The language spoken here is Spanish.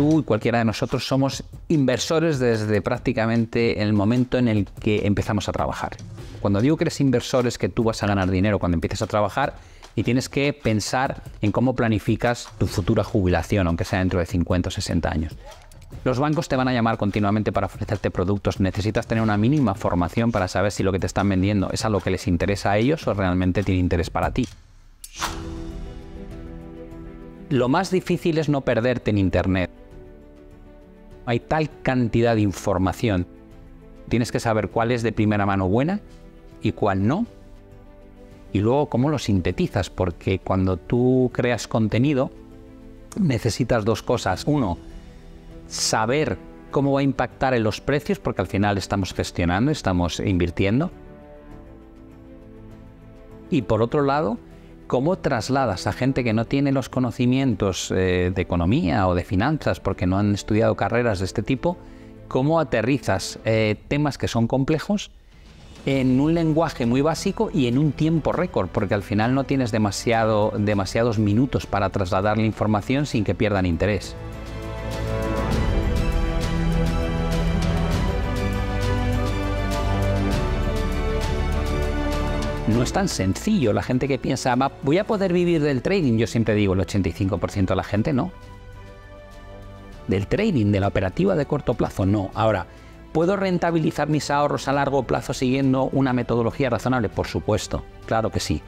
tú y cualquiera de nosotros somos inversores desde prácticamente el momento en el que empezamos a trabajar. Cuando digo que eres inversor es que tú vas a ganar dinero cuando empieces a trabajar y tienes que pensar en cómo planificas tu futura jubilación, aunque sea dentro de 50 o 60 años. Los bancos te van a llamar continuamente para ofrecerte productos. Necesitas tener una mínima formación para saber si lo que te están vendiendo es algo que les interesa a ellos o realmente tiene interés para ti. Lo más difícil es no perderte en Internet. Hay tal cantidad de información. Tienes que saber cuál es de primera mano buena y cuál no. Y luego cómo lo sintetizas, porque cuando tú creas contenido necesitas dos cosas. Uno, saber cómo va a impactar en los precios, porque al final estamos gestionando, estamos invirtiendo. Y por otro lado, cómo trasladas a gente que no tiene los conocimientos eh, de economía o de finanzas, porque no han estudiado carreras de este tipo, cómo aterrizas eh, temas que son complejos en un lenguaje muy básico y en un tiempo récord, porque al final no tienes demasiado, demasiados minutos para trasladar la información sin que pierdan interés. No es tan sencillo. La gente que piensa, voy a poder vivir del trading, yo siempre digo, el 85% de la gente no. Del trading, de la operativa de corto plazo, no. Ahora, ¿puedo rentabilizar mis ahorros a largo plazo siguiendo una metodología razonable? Por supuesto, claro que sí.